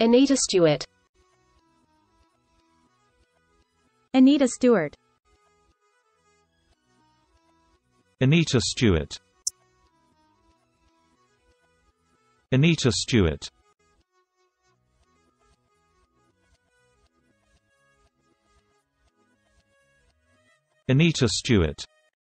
Anita Stewart. Anita Stewart. Anita Stewart Anita Stewart Anita Stewart